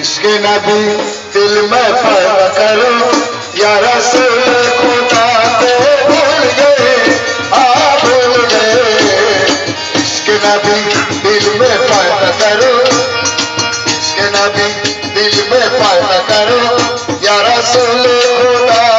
इश्क नबी दिल में पैदा करो या रसूल खुदा को भूल गए आ भूल गए इश्क नबी दिल में पैदा करो इश्क नबी दिल में पैदा करो या रसूल खुदा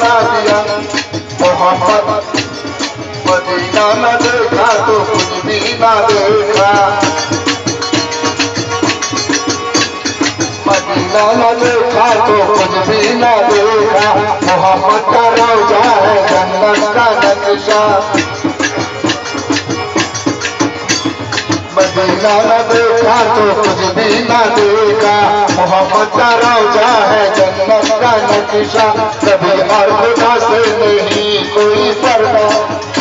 बना दिया मोहम्मद मदीना न देखा तो कुछ भी न देखा मदीना न देखा तो कुछ भी न देखा मोहम्मद का रोजा है जन्नत का नक्शा मदीना न देखा तो कुछ भी न देखा मोहम्मद का रोजा है जन्नत का नक्शा कभी और खुदा से नहीं कोई पर्दा